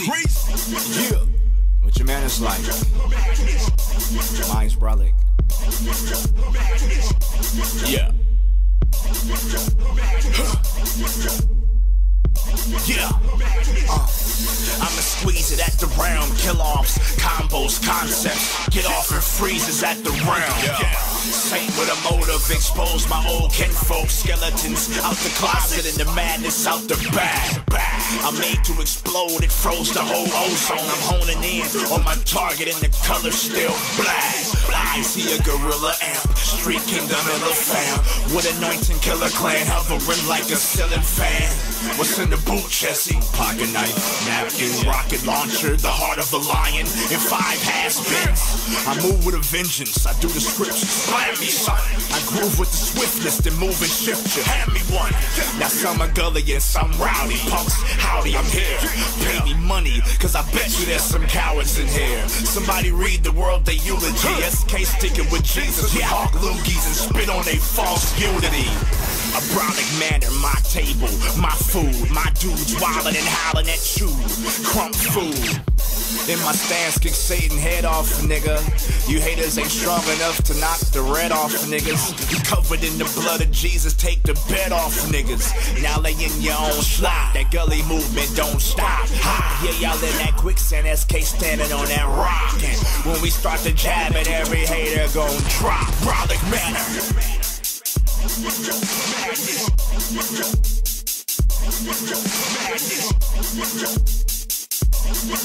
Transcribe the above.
greasy. Yeah. What your man is like? Mine's brolic. Yeah. Yeah. Uh, I'ma squeeze it at the round. Kill offs, combos, concepts. Get off and freezes at the round. Yeah. Expose my old kinfolk. Skeletons out the closet and the madness out the bag. I'm made to explode, it froze the whole ozone. I'm honing in on my target and the color still black. I see a gorilla amp, street kingdom in the fam. With anointing killer clan hovering like a ceiling fan. What's in the boot, Jesse? Pocket knife, napkin, rocket launcher, the heart of a lion, and five has-beens. I move with a vengeance, I do the scripts, slam me son. I groove with the swiftness, then move and shift you. Hand me one. Now some are gully and some rowdy punks. Howdy, I'm here. Pay me money, cause I bet you there's some cowards in here. Somebody read the world they eulogy. SK sticking with Jesus. We hawk loogies and spit on they false unity. A brolic manner, my table, my food, my dudes wildin' and howlin' at you. Krump food. In my stance, kick Satan head off, nigga. You haters ain't strong enough to knock the red off, niggas. You covered in the blood of Jesus, take the bed off, niggas. Now lay in your own slide. That gully movement don't stop. Ha! Yeah, y'all in that quicksand, SK standing on that rock. And when we start to jab it, every hater gon' drop. Brolic manner. Madness.